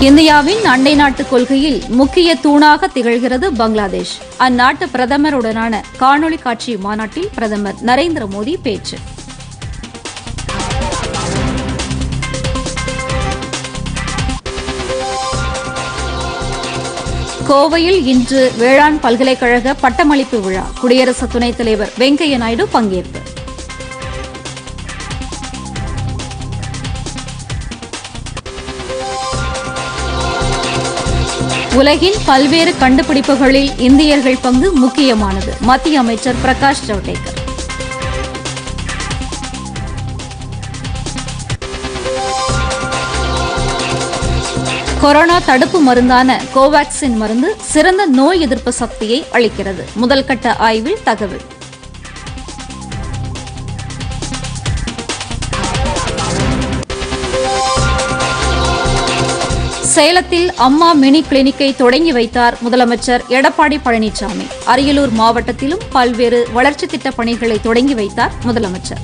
இந்தியாவின் அண்டை நாட்டு கொள்கையில் முக்கிய தூணாக திகழ்கிறது பங்களாதேஷ். அந்நாட்டு பிரதமருடனான காணொலி காட்சி மாநாட்டில் பிரதமர் நரேந்திர மோடி பேச்சு. கோவையில் இன்று வேளாண் பல்கலைக்கழக பட்டமளிப்பு விழா. குடியரசு துணைத் தலைவர் வெங்கையா நாயுடு பங்கேற்பு. உலகின் பல்வேறு கண்டுபிடிப்புகளில் இந்தியர்கள் பங்கு முக்கியமானது. மத்திய அமைச்சர் பிரகாஷ் ஜவடேகர். கொரோனா தடுப்பு மருந்தான கோவாக்சின் மருந்து சிறந்த நோய் எதிர்ப்பு சக்தியை அளிக்கிறது. முதல்கட்ட ஆய்வில் தகவல். சேலத்தில் அம்மா மினி கிளினிக்கை தொடங்கி வைத்தார் முதலமைச்சர் எடப்பாடி பழனிசாமி. அரியலூர் மாவட்டத்திலும் பல்வேறு வளர்ச்சித் திட்டப் பணிகளை தொடங்கி வைத்தார் முதலமைச்சர்.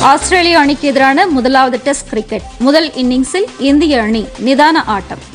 ஆஸ்திரேலிய அணிக்கு எதிரான முதலாவது டெஸ்ட் கிரிக்கெட். முதல் இன்னிங்ஸில் இந்திய அணி நிதான ஆட்டம்.